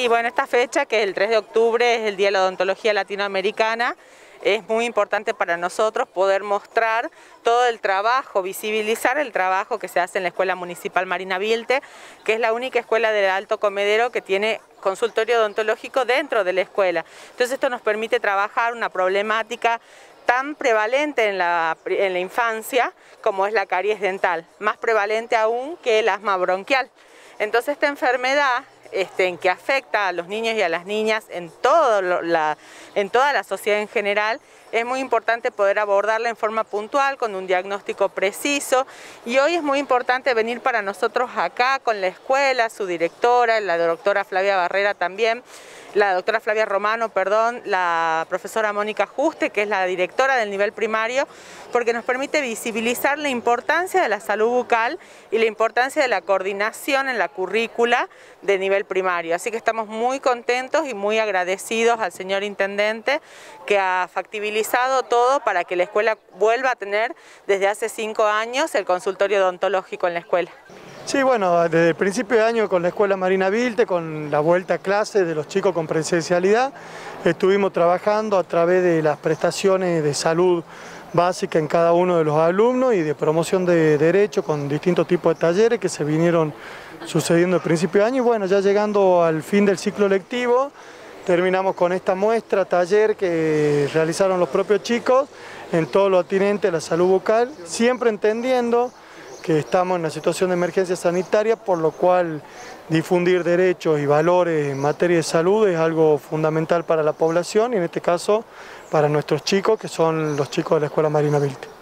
Y bueno, esta fecha, que es el 3 de octubre, es el Día de la Odontología Latinoamericana, es muy importante para nosotros poder mostrar todo el trabajo, visibilizar el trabajo que se hace en la Escuela Municipal Marina Vilte, que es la única escuela del Alto Comedero que tiene consultorio odontológico dentro de la escuela. Entonces esto nos permite trabajar una problemática tan prevalente en la, en la infancia como es la caries dental, más prevalente aún que el asma bronquial. Entonces esta enfermedad este, en que afecta a los niños y a las niñas en, todo la, en toda la sociedad en general, es muy importante poder abordarla en forma puntual, con un diagnóstico preciso. Y hoy es muy importante venir para nosotros acá con la escuela, su directora, la doctora Flavia Barrera también, la doctora Flavia Romano, perdón, la profesora Mónica Juste, que es la directora del nivel primario, porque nos permite visibilizar la importancia de la salud bucal y la importancia de la coordinación en la currícula de nivel primario. Así que estamos muy contentos y muy agradecidos al señor Intendente que ha factibilizado todo para que la escuela vuelva a tener desde hace cinco años el consultorio odontológico en la escuela. Sí, bueno, desde el principio de año con la Escuela Marina Vilte, con la vuelta a clase de los chicos con presencialidad, estuvimos trabajando a través de las prestaciones de salud básica en cada uno de los alumnos y de promoción de derechos con distintos tipos de talleres que se vinieron sucediendo al principio de año. Y bueno, ya llegando al fin del ciclo lectivo, terminamos con esta muestra, taller que realizaron los propios chicos en todo lo atinente a la salud bucal, siempre entendiendo que estamos en una situación de emergencia sanitaria, por lo cual difundir derechos y valores en materia de salud es algo fundamental para la población y en este caso para nuestros chicos, que son los chicos de la Escuela Marina Vilte.